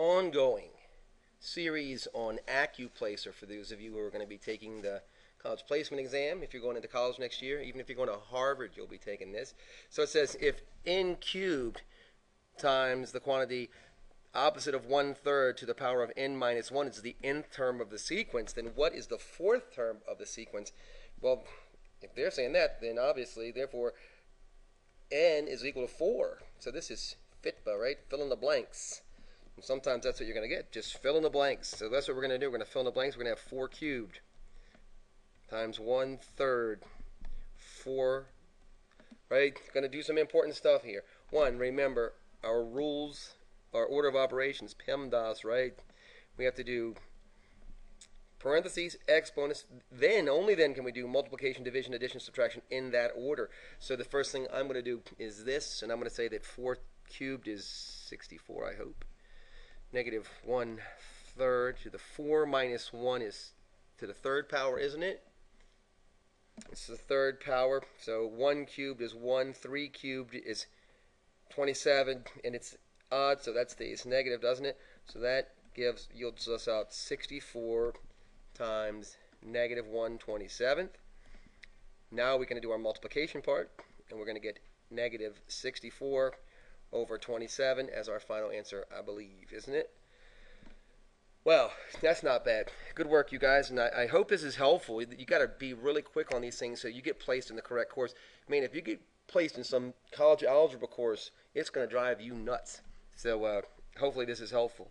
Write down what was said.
ongoing series on AccuPlacer for those of you who are going to be taking the college placement exam. If you're going into college next year, even if you're going to Harvard, you'll be taking this. So it says if n cubed times the quantity opposite of one third to the power of n minus one is the nth term of the sequence, then what is the fourth term of the sequence? Well, if they're saying that, then obviously, therefore, n is equal to 4. So this is FITBA, right? Fill in the blanks. Sometimes that's what you're going to get. Just fill in the blanks. So that's what we're going to do. We're going to fill in the blanks. We're going to have 4 cubed times 1 third. 4. Right? Going to do some important stuff here. 1. Remember, our rules, our order of operations, PEMDAS, right? We have to do parentheses, exponents, then, only then can we do multiplication, division, addition, subtraction in that order. So the first thing I'm going to do is this, and I'm going to say that 4 cubed is 64, I hope. Negative 1 third to the 4 minus 1 is to the third power, isn't it? It's the third power, so 1 cubed is 1, 3 cubed is 27, and it's odd, so that stays negative, doesn't it? So that gives yields us out 64 times negative 1 27th. Now we're going to do our multiplication part, and we're going to get negative 64 over 27 as our final answer, I believe, isn't it? Well, that's not bad. Good work, you guys, and I, I hope this is helpful. You got to be really quick on these things so you get placed in the correct course. I mean, if you get placed in some college algebra course, it's going to drive you nuts. So uh, hopefully this is helpful.